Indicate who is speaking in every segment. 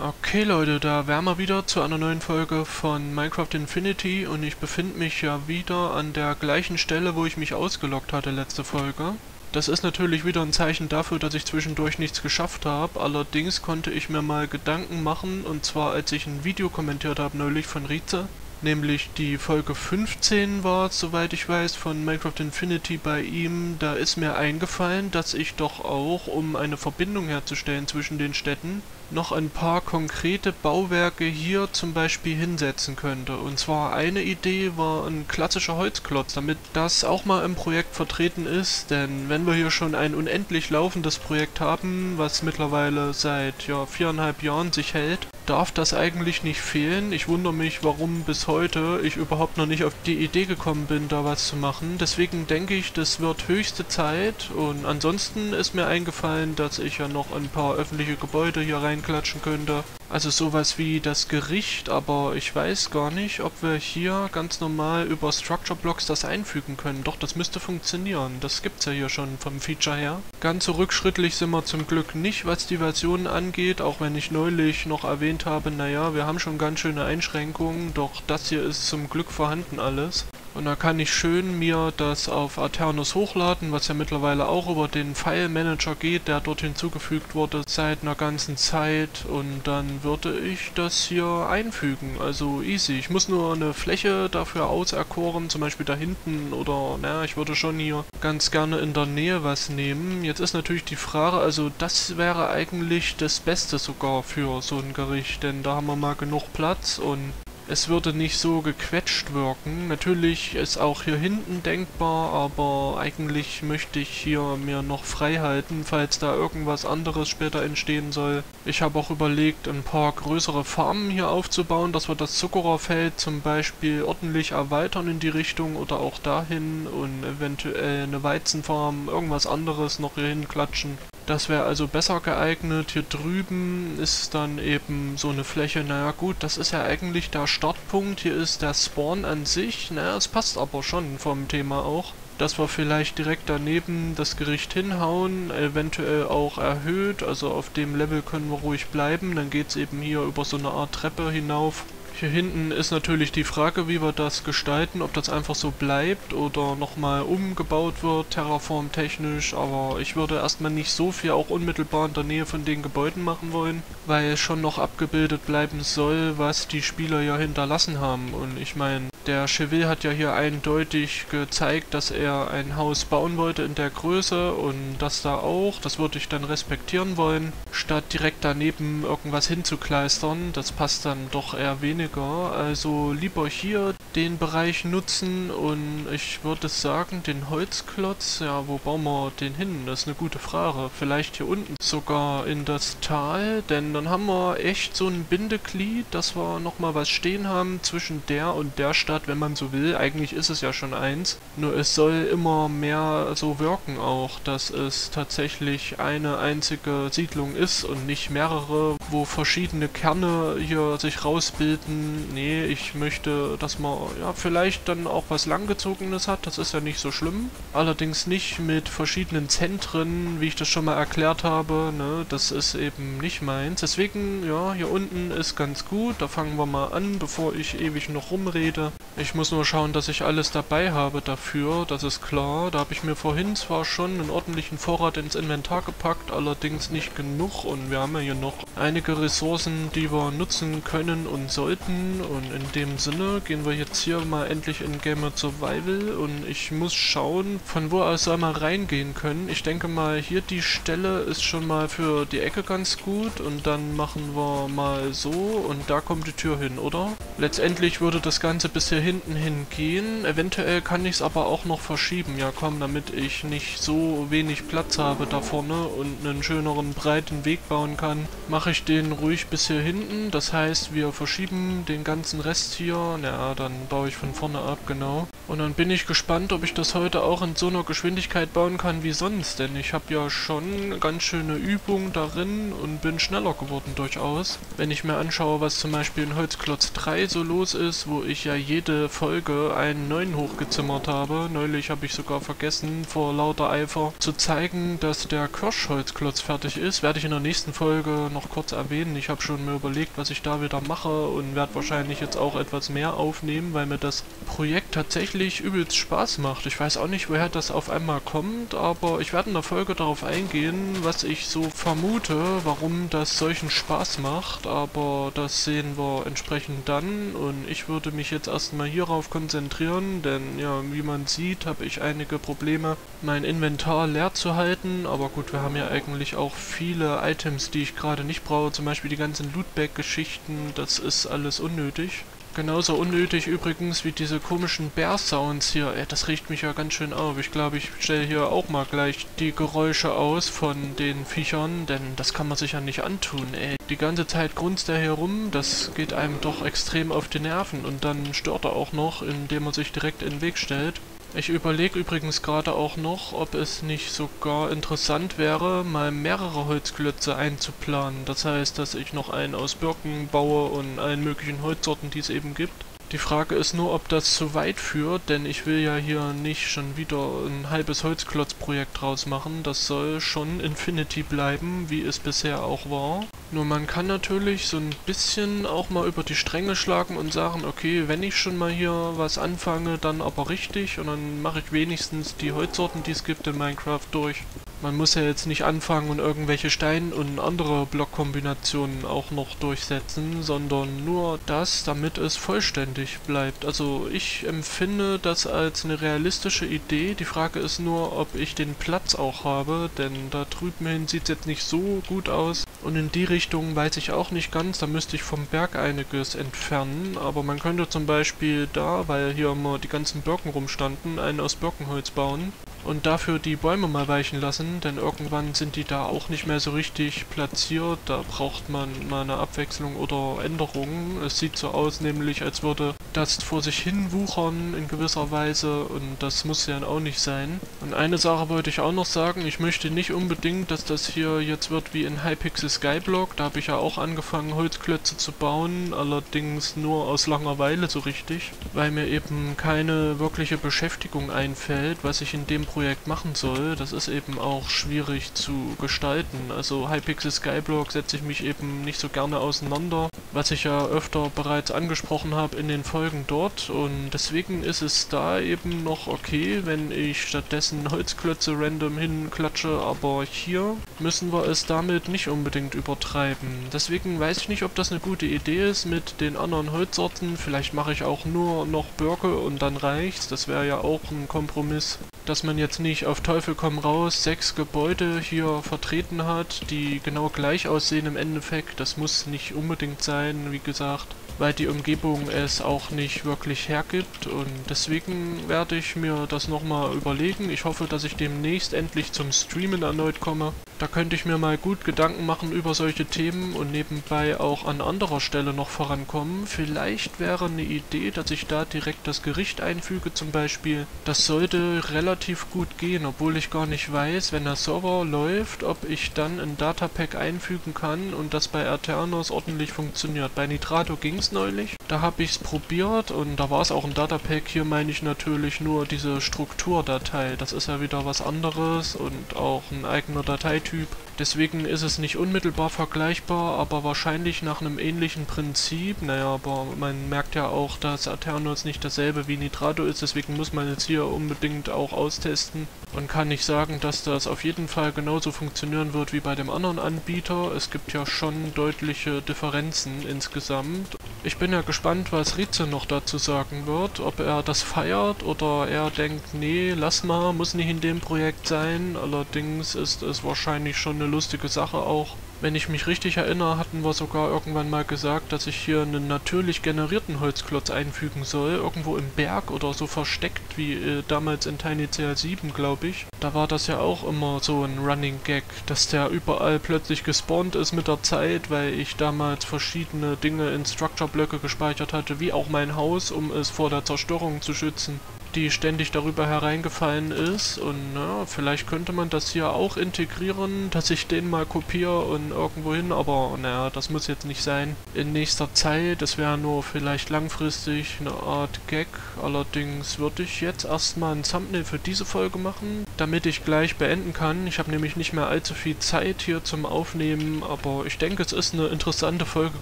Speaker 1: Okay Leute, da wären wir wieder zu einer neuen Folge von Minecraft Infinity und ich befinde mich ja wieder an der gleichen Stelle, wo ich mich ausgelockt hatte letzte Folge. Das ist natürlich wieder ein Zeichen dafür, dass ich zwischendurch nichts geschafft habe, allerdings konnte ich mir mal Gedanken machen und zwar als ich ein Video kommentiert habe neulich von Rize, nämlich die Folge 15 war, soweit ich weiß, von Minecraft Infinity bei ihm. Da ist mir eingefallen, dass ich doch auch, um eine Verbindung herzustellen zwischen den Städten, noch ein paar konkrete Bauwerke hier zum Beispiel hinsetzen könnte. Und zwar eine Idee war ein klassischer Holzklotz, damit das auch mal im Projekt vertreten ist, denn wenn wir hier schon ein unendlich laufendes Projekt haben, was mittlerweile seit ja, viereinhalb Jahren sich hält, darf das eigentlich nicht fehlen. Ich wundere mich, warum bis heute ich überhaupt noch nicht auf die Idee gekommen bin, da was zu machen. Deswegen denke ich, das wird höchste Zeit. Und ansonsten ist mir eingefallen, dass ich ja noch ein paar öffentliche Gebäude hier reinklatschen könnte. Also sowas wie das Gericht, aber ich weiß gar nicht, ob wir hier ganz normal über Structure Blocks das einfügen können. Doch, das müsste funktionieren. Das gibt's ja hier schon vom Feature her. Ganz so rückschrittlich sind wir zum Glück nicht, was die Versionen angeht, auch wenn ich neulich noch erwähnt habe, naja, wir haben schon ganz schöne Einschränkungen, doch das hier ist zum Glück vorhanden alles. Und da kann ich schön mir das auf Aternos hochladen, was ja mittlerweile auch über den File Manager geht, der dort hinzugefügt wurde seit einer ganzen Zeit. Und dann würde ich das hier einfügen. Also easy. Ich muss nur eine Fläche dafür auserkoren, zum Beispiel da hinten oder, naja, ich würde schon hier ganz gerne in der Nähe was nehmen. Jetzt ist natürlich die Frage, also das wäre eigentlich das Beste sogar für so ein Gericht, denn da haben wir mal genug Platz und es würde nicht so gequetscht wirken. Natürlich ist auch hier hinten denkbar, aber eigentlich möchte ich hier mir noch frei halten, falls da irgendwas anderes später entstehen soll. Ich habe auch überlegt, ein paar größere Farmen hier aufzubauen, dass wir das Zuckererfeld zum Beispiel ordentlich erweitern in die Richtung oder auch dahin und eventuell eine Weizenfarm, irgendwas anderes noch hier hinklatschen. Das wäre also besser geeignet. Hier drüben ist dann eben so eine Fläche, naja gut, das ist ja eigentlich der Startpunkt. Hier ist der Spawn an sich, naja, es passt aber schon vom Thema auch. Dass wir vielleicht direkt daneben das Gericht hinhauen, eventuell auch erhöht, also auf dem Level können wir ruhig bleiben. Dann geht es eben hier über so eine Art Treppe hinauf hier hinten ist natürlich die Frage, wie wir das gestalten, ob das einfach so bleibt oder nochmal umgebaut wird, Terraform technisch, aber ich würde erstmal nicht so viel auch unmittelbar in der Nähe von den Gebäuden machen wollen, weil schon noch abgebildet bleiben soll, was die Spieler ja hinterlassen haben. Und ich meine, der Cheville hat ja hier eindeutig gezeigt, dass er ein Haus bauen wollte in der Größe und das da auch, das würde ich dann respektieren wollen, statt direkt daneben irgendwas hinzukleistern, das passt dann doch eher weniger. Also lieber hier den Bereich nutzen und ich würde sagen, den Holzklotz, ja, wo bauen wir den hin? Das ist eine gute Frage. Vielleicht hier unten sogar in das Tal, denn dann haben wir echt so ein Bindeglied, dass wir nochmal was stehen haben zwischen der und der Stadt, wenn man so will. Eigentlich ist es ja schon eins. Nur es soll immer mehr so wirken auch, dass es tatsächlich eine einzige Siedlung ist und nicht mehrere, wo verschiedene Kerne hier sich rausbilden nee, ich möchte, dass man ja vielleicht dann auch was langgezogenes hat, das ist ja nicht so schlimm. Allerdings nicht mit verschiedenen Zentren, wie ich das schon mal erklärt habe, ne, das ist eben nicht meins. Deswegen, ja, hier unten ist ganz gut, da fangen wir mal an, bevor ich ewig noch rumrede. Ich muss nur schauen, dass ich alles dabei habe dafür, das ist klar. Da habe ich mir vorhin zwar schon einen ordentlichen Vorrat ins Inventar gepackt, allerdings nicht genug und wir haben ja hier noch einige Ressourcen, die wir nutzen können und sollten und in dem Sinne gehen wir jetzt hier mal endlich in Gamer Survival und ich muss schauen, von wo aus soll man reingehen können. Ich denke mal, hier die Stelle ist schon mal für die Ecke ganz gut und dann machen wir mal so und da kommt die Tür hin, oder? Letztendlich würde das Ganze bis hier hinten hingehen. Eventuell kann ich es aber auch noch verschieben. Ja komm, damit ich nicht so wenig Platz habe da vorne und einen schöneren breiten Weg bauen kann, mache ich den ruhig bis hier hinten. Das heißt, wir verschieben den ganzen Rest hier. Na, dann baue ich von vorne ab, genau. Und dann bin ich gespannt, ob ich das heute auch in so einer Geschwindigkeit bauen kann wie sonst. Denn ich habe ja schon ganz schöne Übung darin und bin schneller geworden durchaus. Wenn ich mir anschaue, was zum Beispiel in Holzklotz 3 so los ist, wo ich ja jede Folge einen neuen hochgezimmert habe. Neulich habe ich sogar vergessen, vor lauter Eifer zu zeigen, dass der Kirschholzklotz fertig ist. Werde ich in der nächsten Folge noch kurz erwähnen. Ich habe schon mir überlegt, was ich da wieder mache und werde wahrscheinlich jetzt auch etwas mehr aufnehmen, weil mir das Projekt tatsächlich übelst Spaß macht. Ich weiß auch nicht, woher das auf einmal kommt, aber ich werde in der Folge darauf eingehen, was ich so vermute, warum das solchen Spaß macht, aber das sehen wir entsprechend dann und ich würde mich jetzt erstmal hierauf konzentrieren, denn ja, wie man sieht, habe ich einige Probleme, mein Inventar leer zu halten, aber gut, wir haben ja eigentlich auch viele Items, die ich gerade nicht brauche, zum Beispiel die ganzen Lootbag-Geschichten, das ist alles unnötig. Genauso unnötig übrigens wie diese komischen Bär-Sounds hier. Ey, das riecht mich ja ganz schön auf. Ich glaube, ich stelle hier auch mal gleich die Geräusche aus von den Viechern, denn das kann man sich ja nicht antun, ey. Die ganze Zeit grunzt er hier rum, das geht einem doch extrem auf die Nerven und dann stört er auch noch, indem er sich direkt in den Weg stellt. Ich überlege übrigens gerade auch noch, ob es nicht sogar interessant wäre, mal mehrere Holzklötze einzuplanen. Das heißt, dass ich noch einen aus Birken baue und allen möglichen Holzsorten, die es eben gibt. Die Frage ist nur, ob das zu weit führt, denn ich will ja hier nicht schon wieder ein halbes Holzklotzprojekt draus machen. Das soll schon Infinity bleiben, wie es bisher auch war. Nur man kann natürlich so ein bisschen auch mal über die Stränge schlagen und sagen, okay, wenn ich schon mal hier was anfange, dann aber richtig und dann mache ich wenigstens die Holzsorten, die es gibt in Minecraft durch. Man muss ja jetzt nicht anfangen und irgendwelche Stein- und andere Blockkombinationen auch noch durchsetzen, sondern nur das, damit es vollständig bleibt. Also ich empfinde das als eine realistische Idee. Die Frage ist nur, ob ich den Platz auch habe, denn da drüben hin sieht es jetzt nicht so gut aus. Und in die Richtung weiß ich auch nicht ganz, da müsste ich vom Berg einiges entfernen. Aber man könnte zum Beispiel da, weil hier immer die ganzen Birken rumstanden, einen aus Birkenholz bauen und dafür die Bäume mal weichen lassen, denn irgendwann sind die da auch nicht mehr so richtig platziert. Da braucht man mal eine Abwechslung oder Änderungen. Es sieht so aus, nämlich als würde das vor sich hin wuchern in gewisser Weise und das muss ja auch nicht sein. Und eine Sache wollte ich auch noch sagen, ich möchte nicht unbedingt, dass das hier jetzt wird wie in Hypixel Skyblock. Da habe ich ja auch angefangen Holzklötze zu bauen, allerdings nur aus Langeweile so richtig, weil mir eben keine wirkliche Beschäftigung einfällt, was ich in dem Projekt machen soll. Das ist eben auch schwierig zu gestalten. Also Hypixel Skyblock setze ich mich eben nicht so gerne auseinander, was ich ja öfter bereits angesprochen habe in den Folgen dort und deswegen ist es da eben noch okay, wenn ich stattdessen Holzklötze random hinklatsche, aber hier müssen wir es damit nicht unbedingt übertreiben. Deswegen weiß ich nicht, ob das eine gute Idee ist mit den anderen Holzsorten. Vielleicht mache ich auch nur noch Birke und dann reicht's. Das wäre ja auch ein Kompromiss dass man jetzt nicht auf Teufel komm raus sechs Gebäude hier vertreten hat, die genau gleich aussehen im Endeffekt. Das muss nicht unbedingt sein, wie gesagt, weil die Umgebung es auch nicht wirklich hergibt. Und deswegen werde ich mir das nochmal überlegen. Ich hoffe, dass ich demnächst endlich zum Streamen erneut komme. Da könnte ich mir mal gut Gedanken machen über solche Themen und nebenbei auch an anderer Stelle noch vorankommen. Vielleicht wäre eine Idee, dass ich da direkt das Gericht einfüge zum Beispiel. Das sollte relativ gut gehen, obwohl ich gar nicht weiß, wenn der Server läuft, ob ich dann ein Datapack einfügen kann und das bei Aternos ordentlich funktioniert. Bei Nitrato ging es neulich, da habe ich es probiert und da war es auch ein Datapack. Hier meine ich natürlich nur diese Strukturdatei. Das ist ja wieder was anderes und auch ein eigener Dateityp Typ. Deswegen ist es nicht unmittelbar vergleichbar, aber wahrscheinlich nach einem ähnlichen Prinzip. Naja, aber man merkt ja auch, dass Aternos nicht dasselbe wie Nitrato ist, deswegen muss man jetzt hier unbedingt auch austesten und kann nicht sagen, dass das auf jeden Fall genauso funktionieren wird wie bei dem anderen Anbieter. Es gibt ja schon deutliche Differenzen insgesamt. Ich bin ja gespannt, was Rize noch dazu sagen wird, ob er das feiert oder er denkt, nee, lass mal, muss nicht in dem Projekt sein. Allerdings ist es wahrscheinlich schon eine lustige Sache auch. Wenn ich mich richtig erinnere, hatten wir sogar irgendwann mal gesagt, dass ich hier einen natürlich generierten Holzklotz einfügen soll, irgendwo im Berg oder so versteckt, wie äh, damals in Tiny CL7, glaube ich. Da war das ja auch immer so ein Running Gag, dass der überall plötzlich gespawnt ist mit der Zeit, weil ich damals verschiedene Dinge in Structure-Blöcke gespeichert hatte, wie auch mein Haus, um es vor der Zerstörung zu schützen. Die ständig darüber hereingefallen ist. Und ja, vielleicht könnte man das hier auch integrieren, dass ich den mal kopiere und irgendwo hin, aber naja, das muss jetzt nicht sein. In nächster Zeit, das wäre nur vielleicht langfristig eine Art Gag. Allerdings würde ich jetzt erstmal ein Thumbnail für diese Folge machen, damit ich gleich beenden kann. Ich habe nämlich nicht mehr allzu viel Zeit hier zum Aufnehmen, aber ich denke, es ist eine interessante Folge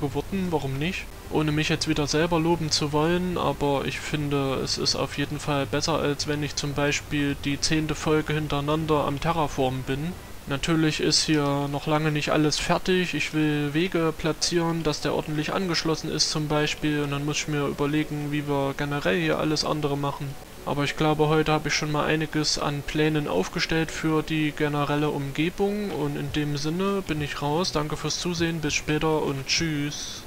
Speaker 1: geworden, warum nicht? Ohne mich jetzt wieder selber loben zu wollen, aber ich finde, es ist auf jeden Fall besser, als wenn ich zum Beispiel die zehnte Folge hintereinander am Terraform bin. Natürlich ist hier noch lange nicht alles fertig. Ich will Wege platzieren, dass der ordentlich angeschlossen ist zum Beispiel. Und dann muss ich mir überlegen, wie wir generell hier alles andere machen. Aber ich glaube, heute habe ich schon mal einiges an Plänen aufgestellt für die generelle Umgebung. Und in dem Sinne bin ich raus. Danke fürs Zusehen, bis später und tschüss.